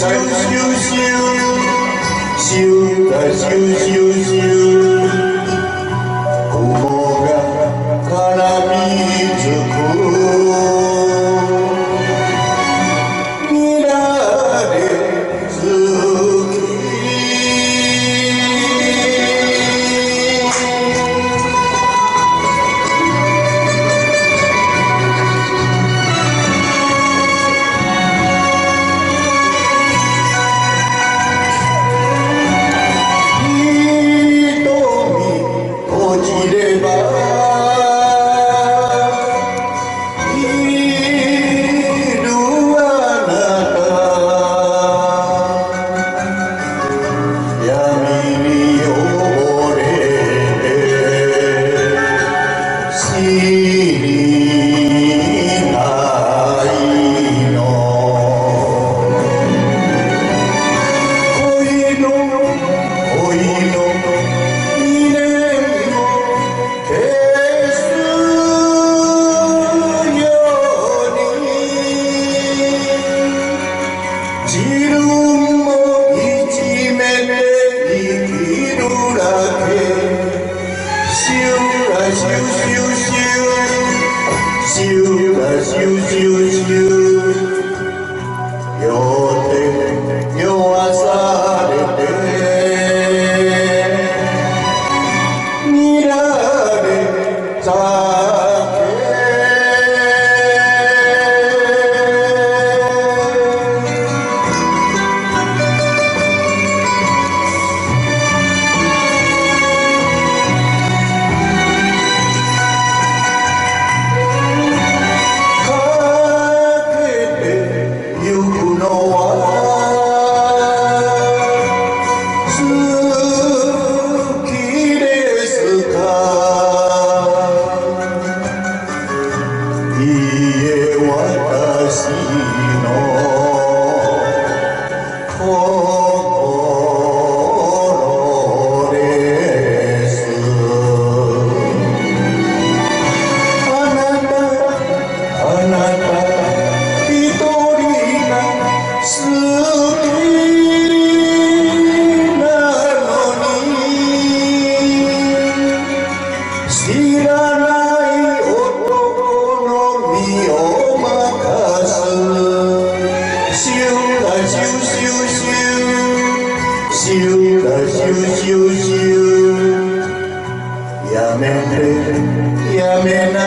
excuse you, you, you, excuse you. やめ Oh. Yamene, Yamene.